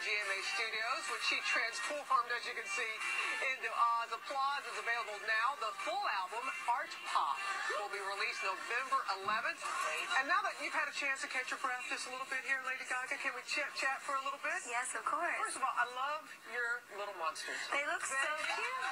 GMA studios, which she transformed, as you can see, into uh, Oz. Applause is available now. The full album, Art Pop, will be released November 11th. And now that you've had a chance to catch your breath just a little bit here, Lady Gaga, can we chat chat for a little bit? Yes, of course. First of all, I love your little monsters. They look so cute.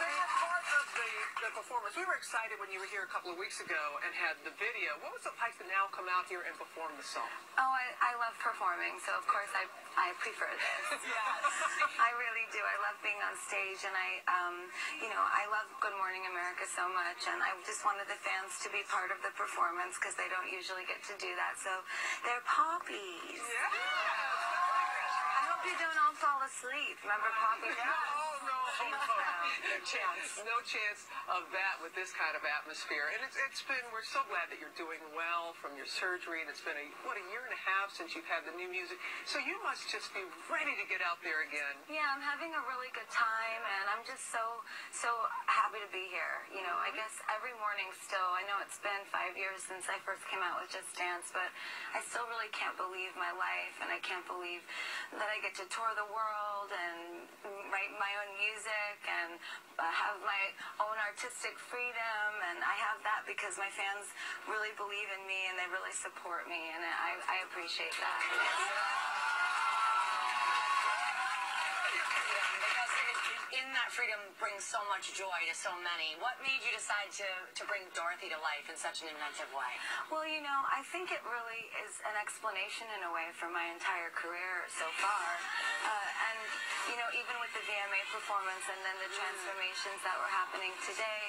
They were part of the, the performance. We were excited when you were here a couple of weeks ago and had the video. What was it like to now come out here and perform the song? Oh, I, I love performing, so of course I, I prefer this. Yes. I really do. I love being on stage, and I, um, you know, I love Good Morning America so much, and I just wanted the fans to be part of the performance because they don't usually get to do that. So they're poppies. I hope you don't all fall asleep. Remember poppies? No. No chance. No chance of that with this kind of atmosphere. And it's, it's been, we're so glad that you're doing well from your surgery. And it's been, a what, a year and a half since you've had the new music. So you must just be ready to get out there again. Yeah, I'm having a really good time, and I'm just so so happy to be here. You know, I mm-hmm. guess every morning still. I know it's been five years since I first came out with Just Dance, but I still really can't believe my life, and I can't believe that I get to tour the world and write my own music and uh, have my own artistic freedom, and I have that because my fans really believe in me and they really support me, and I, I appreciate that. it, in that freedom brings so much joy to so many. What made you decide to, to bring Dorothy to life in such an inventive way? Well, you know, I think it really is an explanation in a way for my entire career so far. Uh, and, you know, even with the VMA performance and then the transformations that were happening today,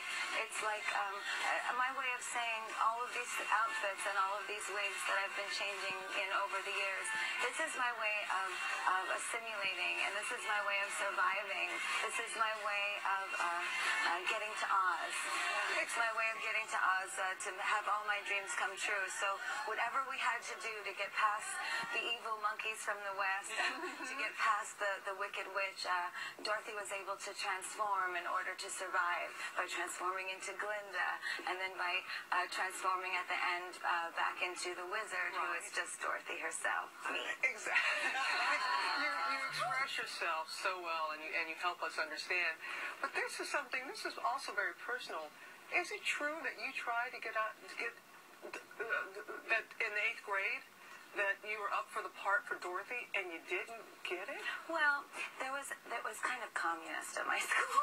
it's like um, uh, my way of saying all of these outfits and all of these wigs that I've been changing in over the years, this is my way of, of assimilating and this is my way of surviving. This is my way of uh, uh, getting to Oz. It's my way of getting to Oz uh, to have all my dreams come true. So whatever we had to do to get past the evil monkeys from the west to get past the, the wicked witch, uh, Dorothy was able to transform in order to survive by transforming into Glinda and then by uh, transforming at the end uh, back into the wizard who is just Dorothy herself, me. Exactly. you, you express yourself so well and you, and you help us understand. But this is something, this is also very personal. Is it true that you tried to get out, get, uh, that in eighth grade, that you were up for the part for Dorothy and you didn't get it? Well, there was that was kind of communist at my school.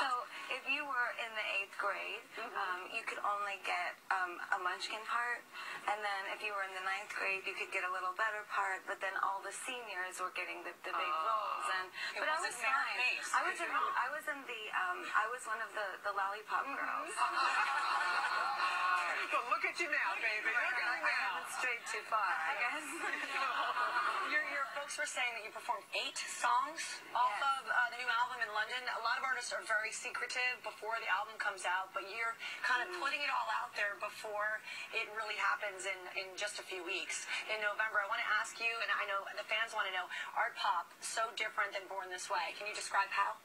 so if you were in the eighth grade, um, you could only get um, a munchkin part, and then if you were in the ninth grade, you could get a little better part. But then all the seniors were getting the, the big roles, and but I was fine. merit-based. I was in I was in the um, I was one of the the lollipop girls. At you now, baby. Look at you now. haven't strayed too far, I guess. Your, your folks were saying that you performed eight songs off Yes. of uh, the new album in London. A lot of artists are very secretive before the album comes out, but you're kind of putting it all out there before it really happens in, in just a few weeks. In November, I want to ask you, and I know the fans want to know, Art Pop, so different than Born This Way. Can you describe how?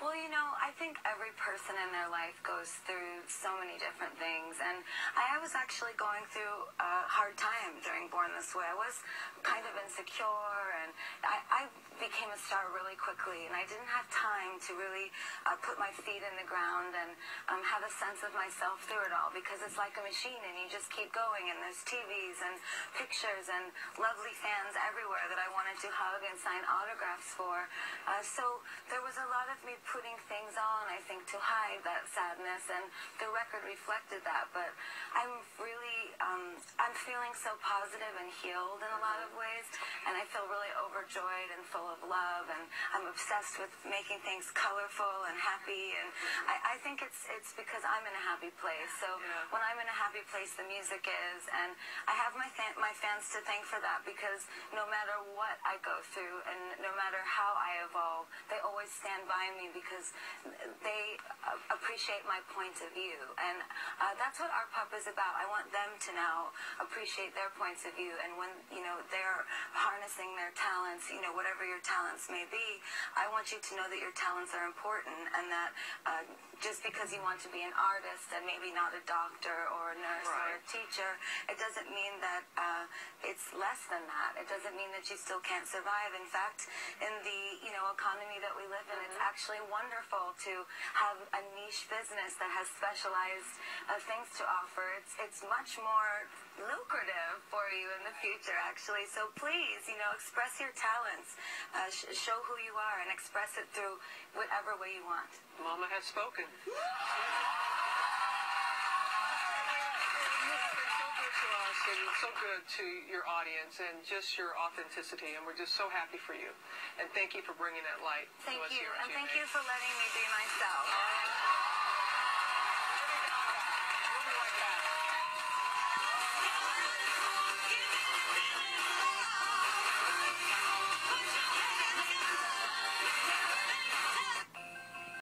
Well, you know, I think every person in their life goes through so many different things. And I was actually going through a hard time during Born This Way. I was kind of insecure, and I, I became a star really quickly. And I didn't have time to really uh, put my feet in the ground and um, have a sense of myself through it all because it's like a machine, and you just keep going. And there's TVs and pictures and lovely fans everywhere that I wanted to hug and sign autographs for. Uh, so there was a lot of me putting things on, I think, to hide that sadness, and the record reflected that. But I'm really, um, I'm feeling so positive and healed in a lot of ways, and I feel really overjoyed and full of love, and I'm obsessed with making things colorful and happy, and I, I think it's it's because I'm in a happy place. So Yeah. when I'm in a happy place, the music is, and I have my my fans to thank for that because no matter what I go through, and no matter how I evolve, they always stand by me because they uh, appreciate my point of view, and uh, that's what Art Pop is about. I want them to now appreciate their points of view, and when you know they're harnessing their talents, you know whatever your talents may be, I want you to know that your talents are important, and that uh, just because you want to be an artist and maybe not a doctor or a nurse or a teacher, it doesn't mean that uh, it's less than that. It doesn't mean that you still can't survive. In fact, in the you know economy that we live in, it's actually wonderful to have a niche business that has specialized uh, things to offer. It's it's much more lucrative for you in the future, actually. So please, you know, express your talents, uh, sh- show who you are, and express it through whatever way you want. Mama has spoken. So good to and so good to your audience and just your authenticity, and we're just so happy for you. And thank you for bringing that light Thank to us you, and thank you for letting me be myself.